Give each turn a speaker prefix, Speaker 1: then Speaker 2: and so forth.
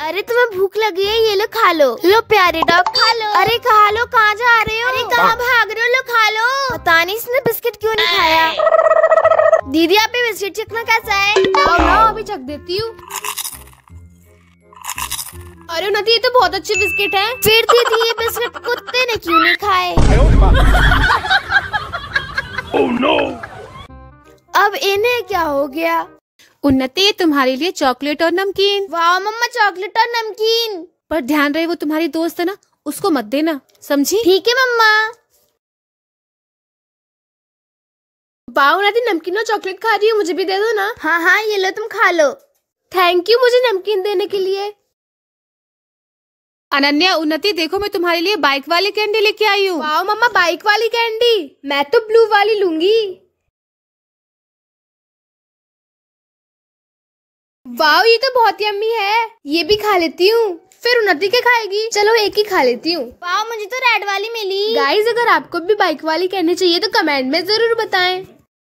Speaker 1: अरे तुम्हें भूख लगी है ये लो खा लो। लो प्यारे डॉग खा लो। अरे खा लो कहाँ जा रहे हो? अरे कहाँ भाग रहे हो लो खा लो। पता नहीं इसने बिस्किट क्यों नहीं खाया। दीदी आप ये बिस्किट चखना कैसा है?
Speaker 2: अभी चख देती हूँ। अरे उन्नति ये तो बहुत अच्छे बिस्किट है।
Speaker 1: फिर दीदी ये बिस्किट कुत्ते ने क्यों नहीं खाए?
Speaker 3: Oh no!
Speaker 1: अब इन्हें क्या हो गया?
Speaker 2: उन्नति तुम्हारे लिए चॉकलेट और नमकीन।
Speaker 1: वाह मम्मा चॉकलेट और नमकीन।
Speaker 2: पर ध्यान रहे वो तुम्हारी दोस्त है ना उसको मत देना समझी?
Speaker 1: ठीक है मम्मा।
Speaker 2: वाह उन्नति नमकीन और चॉकलेट खा रही हो मुझे भी दे दो ना।
Speaker 1: हाँ हाँ ये लो तुम खा लो।
Speaker 2: थैंक यू मुझे नमकीन देने के लिए। अनन्या उन्नति देखो मैं तुम्हारे लिए बाइक वाली कैंडी लेके आई हूँ। वाह मम्मा बाइक वाली कैंडी। मैं तो ब्लू वाली लूँगी। वाह ये तो बहुत ही अम्मी है। ये भी खा लेती हूँ। फिर उन्नति के खाएगी। चलो एक ही खा लेती हूँ।
Speaker 1: वाह मुझे तो रेड वाली मिली।
Speaker 2: गाइस अगर आपको भी बाइक वाली कहनी चाहिए तो कमेंट में ज़रूर बताएँ।